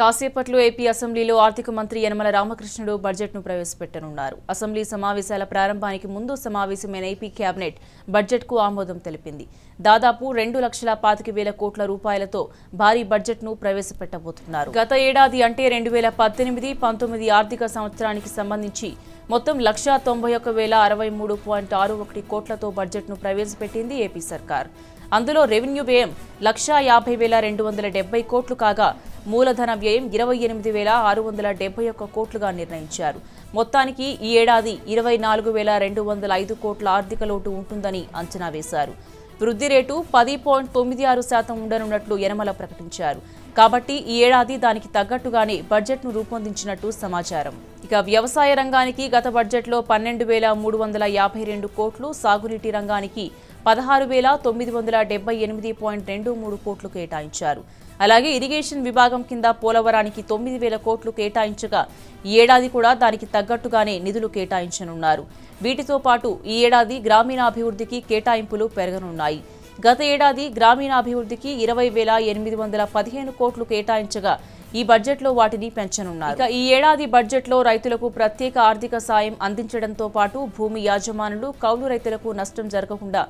కాసేపట్లో ఏపీ అసెంబ్లీలో ఆర్థిక మంత్రి యనమల రామకృష్ణుడు బడ్జెట్ను ప్రవేశపెట్టనున్నారు. అసెంబ్లీ సమావేశాల ప్రారంభానికి ముందు సమావేశమైన ఏపీ కేబినెట్ బడ్జెట్కు ఆమోదం తెలిపింది. దాదాపు రెండు లక్షల పాతిక వేల కోట్ల రూపాయలతో భారీ బడ్జెట్ను ప్రవేశపెట్టబోతున్నారు. గత ఏడాది అంటే రెండు వేల పద్దెనిమిది పంతొమ్మిది ఆర్థిక సంవత్సరానికి సంబంధించి మొత్తం లక్షా తొంభై ఒక వేల అరవై మూడు పాయింట్ ఆరు ఒకటి కోట్లతో బడ్జెట్ను ప్రవేశపెట్టింది ఏపీ సర్కార్. అందులో రెవెన్యూ వ్యయం లక్షా యాభై వేల రెండు వందల డెబ్బై కోట్లు కాగా మూలధన వ్యయం ఇరవై ఎనిమిది వేల ఆరు వందల డెబ్బై ఒక్క కోట్లుగా నిర్ణయించారు. మొత్తానికి ఈ ఏడాది ఇరవై నాలుగు వేల రెండు వందల ఐదు కోట్ల ఆర్థిక లోటు ఉంటుందని అంచనా వేశారు. వృద్ధి రేటు పది పాయింట్ తొమ్మిది ఆరు శాతం ఉండనున్నట్లు యనమల ప్రకటించారు. కాబట్టి ఈ ఏడాది దానికి తగ్గట్టుగానే బడ్జెట్ను రూపొందించినట్టు సమాచారం. ఇక వ్యవసాయ రంగానికి గత బడ్జెట్లో పన్నెండు వేల మూడు వందల యాభై రెండు కోట్లు సాగునీటి రంగానికి పదహారు వేల తొమ్మిది వందల డెబ్బై ఎనిమిది పాయింట్ రెండు మూడు కోట్లు కేటాయించారు. అలాగే ఇరిగేషన్ విభాగం కింద పోలవరానికి తొమ్మిది వేల కోట్లు కేటాయించగా ఈ ఏడాది కూడా దానికి తగ్గట్టుగానే నిధులు కేటాయించనున్నారు. వీటితో పాటు ఈ ఏడాది గ్రామీణాభివృద్ధికి కేటాయింపులు పెరగనున్నాయి. గత ఏడాది గ్రామీణాభివృద్ధికి ఇరవై వేల ఎనిమిది వందల పదిహేను కోట్లు కేటాయించగా ఈ బడ్జెట్లో వాటిని పెంచనున్నారు. ఇక ఈ ఏడాది బడ్జెట్లో రైతులకు ప్రత్యేక ఆర్థిక సాయం అందించడంతో పాటు భూమి యాజమానులు కౌలు రైతులకు నష్టం జరగకుండా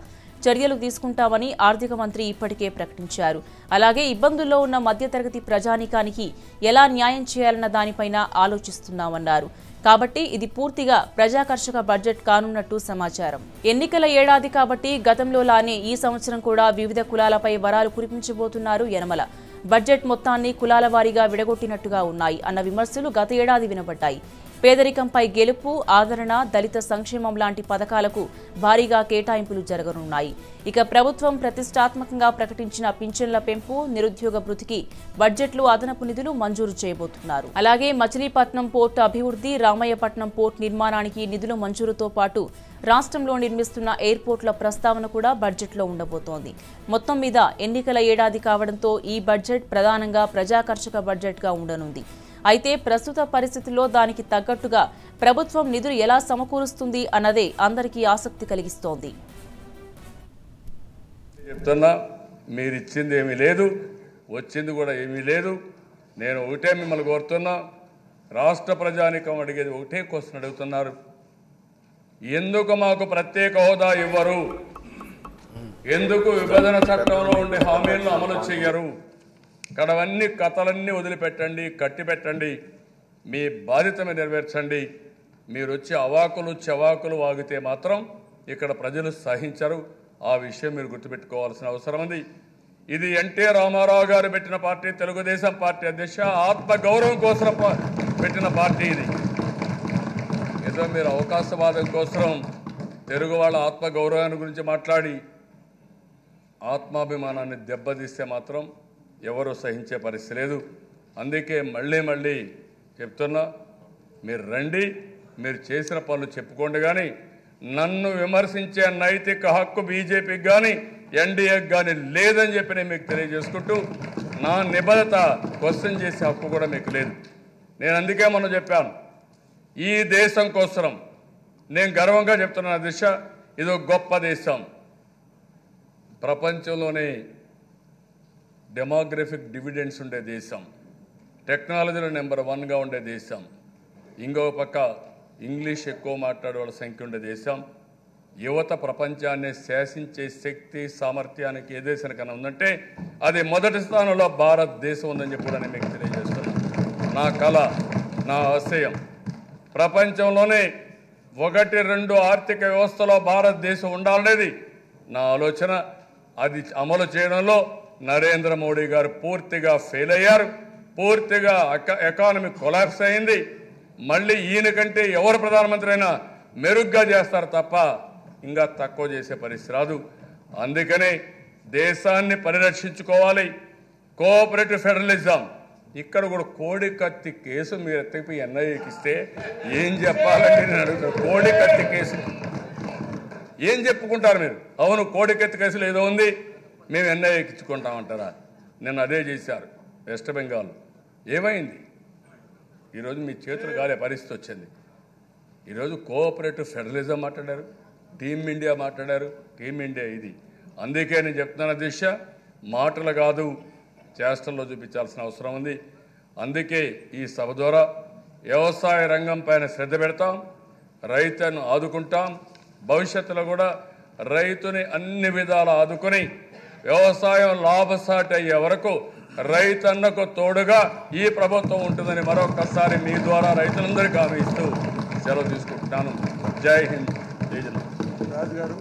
చర్యలు తీసుకుంటామని ఆర్థిక మంత్రి ఇప్పటికే ప్రకటించారు. అలాగే ఇబ్బందుల్లో ఉన్న మధ్యతరగతి ప్రజానీకానికి ఎలా న్యాయం చేయాలన్న దానిపైన ఆలోచిస్తున్నామన్నారు. కాబట్టి ఇది పూర్తిగా ప్రజాకర్షక బడ్జెట్ కానున్నట్టు సమాచారం. ఎన్నికల ఏడాది కాబట్టి గతంలో లానే ఈ సంవత్సరం కూడా వివిధ కులాలపై వరాలు కురిపించబోతున్నారు యనమల. బడ్జెట్ మొత్తాన్ని కులాల వారీగా విడగొట్టినట్టుగా ఉన్నాయి అన్న విమర్శలు గత ఏడాది వినబడ్డాయి. పేదరికంపై గెలుపు ఆదరణ దళిత సంక్షేమం లాంటి పథకాలకు భారీగా కేటాయింపులు జరగనున్నాయి. ఇక ప్రభుత్వం ప్రతిష్టాత్మకంగా ప్రకటించిన పింఛన్ల పెంపు నిరుద్యోగ భృతికి బడ్జెట్లో అదనపు నిధులు మంజూరు చేయబోతున్నారు. అలాగే మచిలీపట్నం పోర్టు అభివృద్ధి రామయ్యపట్నం పోర్ట్ నిర్మాణానికి నిధులు మంజూరుతో పాటు రాష్ట్రంలో నిర్మిస్తున్న ఎయిర్పోర్ట్ల ప్రస్తావన కూడా బడ్జెట్లో ఉండబోతోంది. మొత్తం మీద ఎన్నికల ఏడాది కావడంతో ఈ బడ్జెట్ ప్రధానంగా ప్రజాకర్షక బడ్జెట్గా ఉండనుంది. అయితే ప్రస్తుత పరిస్థితుల్లో దానికి తగ్గట్టుగా ప్రభుత్వం నిధులు ఎలా సమకూరుస్తుంది అన్నదే అందరికీ ఆసక్తి కలిగిస్తోంది. చెప్తున్నా మీరు ఇచ్చింది ఏమీ లేదు వచ్చింది కూడా ఏమీ లేదు. నేను ఒకటే మిమ్మల్ని కోరుతున్నా రాష్ట్ర ప్రజానికం అడిగేది ఒకటే క్వశ్చన్ అడుగుతున్నారు. ఎందుకు మాకు ప్రత్యేక హోదా ఇవ్వరు? ఎందుకు విభజన చట్టంలో ఉండే హామీలను అమలు చేయరు కడవన్నీ కథలన్నీ వదిలిపెట్టండి కట్టి పెట్టండి మీ బాధ్యతను నెరవేర్చండి. మీరు వచ్చి అవాకులు చెవాకులు వాగితే మాత్రం ఇక్కడ ప్రజలు సహించరు. ఆ విషయం మీరు గుర్తుపెట్టుకోవాల్సిన అవసరం ఉంది. ఇది ఎన్టీ రామారావు గారు పెట్టిన పార్టీ తెలుగుదేశం పార్టీ అధ్యక్ష ఆత్మగౌరవం కోసం పెట్టిన పార్టీ ఇది. ఏదో మీరు అవకాశవాదం కోసం తెలుగు వాళ్ళ ఆత్మగౌరవాన్ని గురించి మాట్లాడి ఆత్మాభిమానాన్ని దెబ్బతీస్తే మాత్రం ఎవరు సహించే పరిస్థితి లేదు. అందుకే మళ్ళీ మళ్ళీ చెప్తున్నా మీరు రండి మీరు చేసిన పనులు చెప్పుకోండి కానీ నన్ను విమర్శించే నైతిక హక్కు బీజేపీకి కానీ ఎన్డీఏకి కానీ లేదని చెప్పి నేను మీకు తెలియజేసుకుంటూ నా నిబద్ధత క్వశ్చన్ చేసే హక్కు కూడా మీకు లేదు. నేను అందుకే మనం చెప్పాను ఈ దేశం కోసం నేను గర్వంగా చెప్తున్నా దిశ ఇది గొప్ప దేశం. ప్రపంచంలోనే డెమోగ్రఫిక్ డివిడెండ్స్ ఉండే దేశం. టెక్నాలజీలో నెంబర్ వన్గా ఉండే దేశం. ఇంకో పక్క ఇంగ్లీష్ ఎక్కువ మాట్లాడే వాళ్ళ సంఖ్య ఉండే దేశం. యువత ప్రపంచాన్ని శాసించే శక్తి సామర్థ్యానికి ఏ దేశానికైనా ఉందంటే అది మొదటి స్థానంలో భారతదేశం ఉందని చెప్పి కూడా నేను మీకు తెలియజేస్తున్నాను. నా కళ నా ఆశయం. ప్రపంచంలోనే ఒకటి రెండు ఆర్థిక వ్యవస్థలో భారతదేశం ఉండాలనేది నా ఆలోచన. అది అమలు చేయడంలో నరేంద్ర మోడీ గారు పూర్తిగా ఫెయిల్ అయ్యారు. పూర్తిగా ఎకానమీ కొలాప్స్ అయింది. మళ్ళీ ఈయన కంటే ఎవరు ప్రధానమంత్రి అయినా మెరుగ్గా చేస్తారు తప్ప ఇంకా తక్కువ చేసే పరిస్థితి రాదు. అందుకనే దేశాన్ని పరిరక్షించుకోవాలి. Cooperative federalism. ఇక్కడ కూడా కోడి కత్తి కేసు మీరు ఎత్తిపి ఎన్ఐఏకి ఇస్తే ఏం చెప్పాలంటే నేను అడుగుతాను కోడి కత్తి కేసు. ఏం చెప్పుకుంటారు మీరు? అవును కోడి కత్తి కేసులు ఏదో ఉంది. మేము ఎన్ఐ ఎక్కించుకుంటామంటారా నిన్న అదే చేశారు వెస్ట్ బెంగాల్. ఏమైంది? ఈరోజు మీ చేతులు కాలే పరిస్థితి వచ్చింది. ఈరోజు కోఆపరేటివ్ ఫెడరలిజం మాట్లాడారు టీమ్ ఇండియా మాట్లాడారు టీమ్ ఇండియా ఇది. అందుకే నేను చెప్తున్నాను దిశ మాటలు కాదు చేష్టల్లో చూపించాల్సిన అవసరం ఉంది. అందుకే ఈ సభ ద్వారా వ్యవసాయ రంగం పైన శ్రద్ధ పెడతాం రైతును ఆదుకుంటాం భవిష్యత్తులో కూడా రైతుని అన్ని విధాలు ఆదుకొని వ్యవసాయం లాభసాటి అయ్యే వరకు రైతన్నకు తోడుగా ఈ ప్రభుత్వం ఉంటుందని మరొకసారి మీ ద్వారా రైతులందరికీ హామీ ఇస్తూ సెలవు తీసుకుంటున్నాను. జై హింద్. జై జనతా రాజు గారు